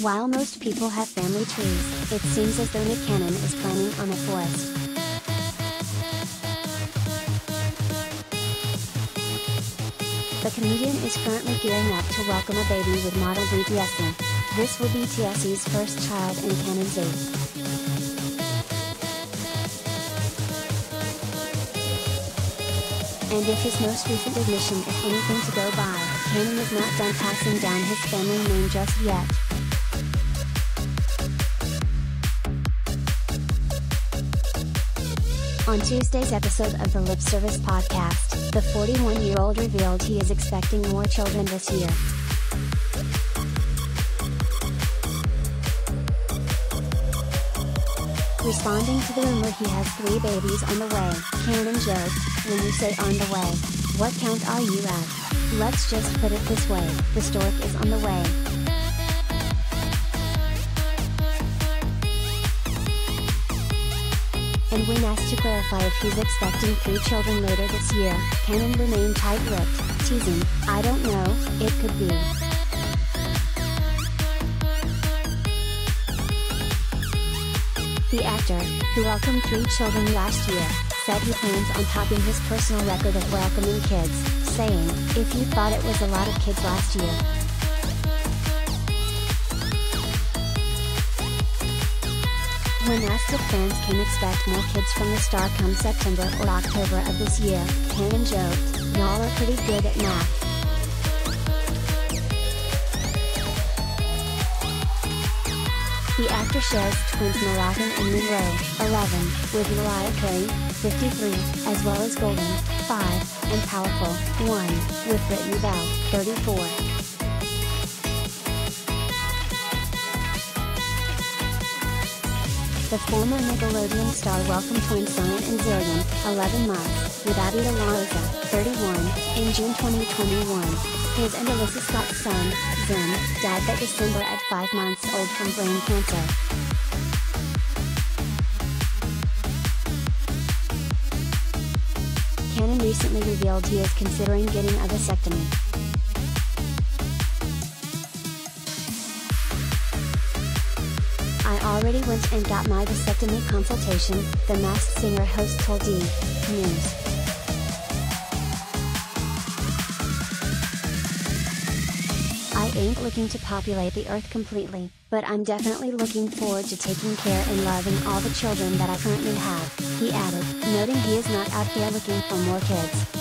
While most people have family trees, it seems as though Nick Cannon is planning on a forest. The comedian is currently gearing up to welcome a baby with model Tiesi. This will be Tiesi's first child and Cannon's eighth. And if his most recent admission is anything to go by, Cannon is not done passing down his family name just yet. On Tuesday's episode of the Lip Service podcast, the 41 year old revealed he is expecting more children this year. Responding to the rumor he has three babies on the way, Cannon joked, When you say on the way, what count are you at? Let's just put it this way the stork is on the way. And when asked to clarify if he's expecting three children later this year, Cannon remained tight-lipped, teasing, I don't know, it could be. The actor, who welcomed three children last year, said he plans on topping his personal record of welcoming kids, saying, If you thought it was a lot of kids last year, When asked if fans can expect more kids from the star come September or October of this year, Cannon joked, Y'all are pretty good at math. The actor shares twins Moroccan and Monroe, 11, with Mariah Carey, 53, as well as Golden, 5, and Powerful, 1, with Brittany Bell, 34. The former Nickelodeon star welcomed twins Zion and Zillion, 11 months, with Abby De La Rosa, 31, in June 2021. His and Alyssa Scott's son, Zen, died that December at 5 months old from brain cancer. Cannon recently revealed he is considering getting a vasectomy. Already went and got my vasectomy consultation, the masked singer host told D! News. I ain't looking to populate the earth completely, but I'm definitely looking forward to taking care and loving all the children that I currently have, he added, noting he is not out here looking for more kids.